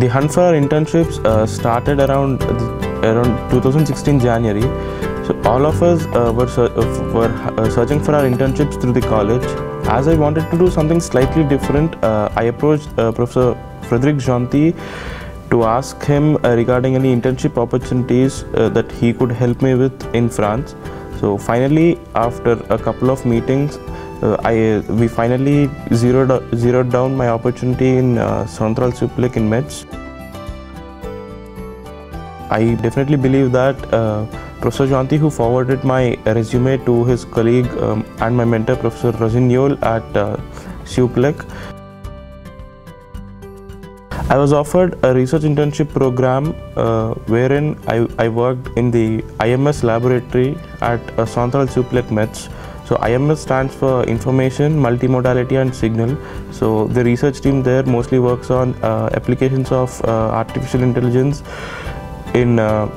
The hunt for internships uh, started around around 2016 January. So all of us uh, were uh, were uh, searching for our internships through the college. As I wanted to do something slightly different, uh, I approached Professor Frederick Jonti to ask him regarding any internship opportunities that he could help me with in France. So finally, after a couple of meetings, uh, I we finally zeroed zeroed down my opportunity in uh, CentraleSupelec in Metz. I definitely believe that uh, Professor Janti, who forwarded my resume to his colleague um, and my mentor, Professor Rossignol at uh, Supelec, I was offered a research internship program uh, wherein I, I worked in the IMS laboratory at uh, CentraleSupelec Metz. So IMS stands for Information, Multimodality and Signal. So the research team there mostly works on uh, applications of uh, artificial intelligence in uh,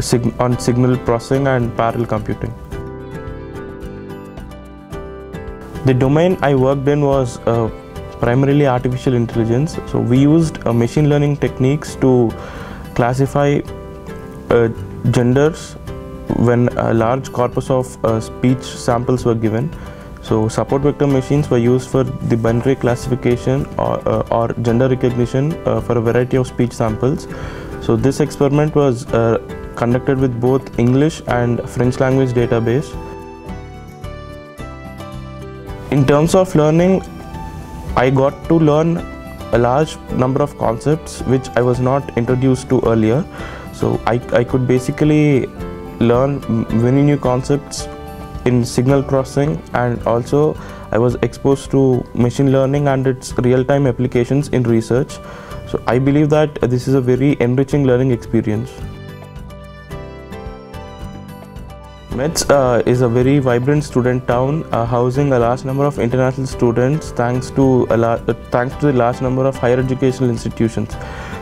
sig- on signal processing and parallel computing. The domain I worked in was uh, primarily artificial intelligence. So we used uh, machine learning techniques to classify uh, genders when a large corpus of uh, speech samples were given. So support vector machines were used for the binary classification or, uh, or gender recognition uh, for a variety of speech samples. So this experiment was uh, conducted with both English and French language database. In terms of learning, I got to learn a large number of concepts which I was not introduced to earlier. So I, I could basically learn many new concepts in signal processing and also I was exposed to machine learning and its real-time applications in research. So I believe that this is a very enriching learning experience. Metz uh, is a very vibrant student town, uh, housing a large number of international students thanks to a uh, thanks to the large number of higher educational institutions.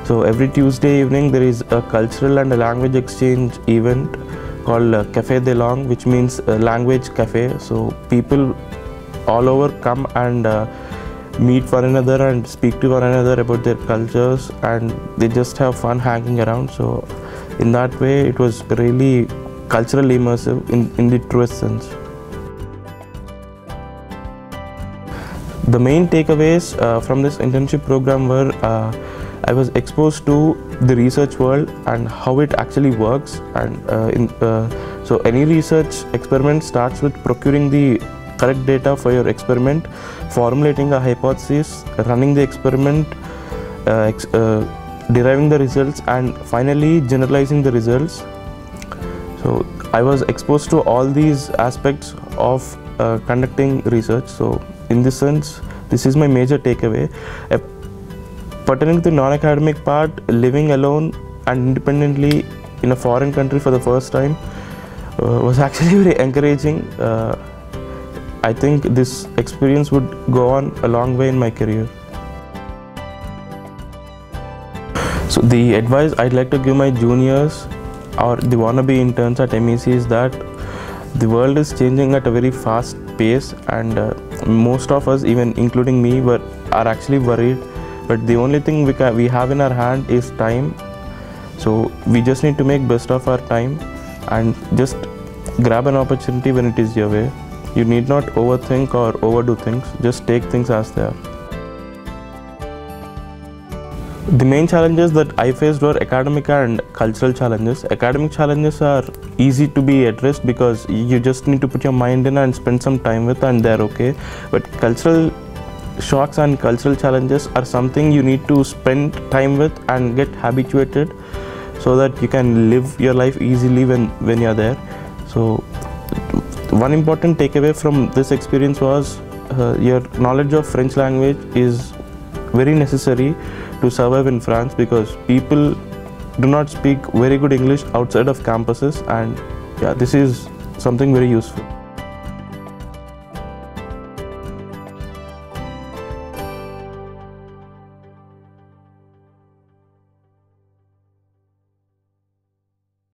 So every Tuesday evening there is a cultural and a language exchange event called uh, Café de Langue, which means uh, language cafe. So people all over come and uh, meet one another and speak to one another about their cultures, and they just have fun hanging around. So in that way, it was really culturally immersive in, in the truest sense. The main takeaways uh, from this internship program were uh, I was exposed to the research world and how it actually works. And uh, in, uh, so, any research experiment starts with procuring the correct data for your experiment, formulating a hypothesis, running the experiment, uh, ex- uh, deriving the results, and finally generalizing the results. So I was exposed to all these aspects of uh, conducting research. So in this sense, this is my major takeaway. Uh, pertaining to the non-academic part, living alone and independently in a foreign country for the first time uh, was actually very encouraging. Uh, I think this experience would go on a long way in my career. So the advice I'd like to give my juniors or the wannabe interns at MEC is that the world is changing at a very fast pace and uh, most of us even including me were are actually worried but the only thing we, can, we have in our hand is time so we just need to make best of our time and just grab an opportunity when it is your way you need not overthink or overdo things just take things as they are the main challenges that I faced were academic and cultural challenges. Academic challenges are easy to be addressed because you just need to put your mind in and spend some time with, and they're okay. But cultural shocks and cultural challenges are something you need to spend time with and get habituated so that you can live your life easily when, when you're there. So, one important takeaway from this experience was uh, your knowledge of French language is very necessary to survive in France because people do not speak very good English outside of campuses, and yeah, this is something very useful.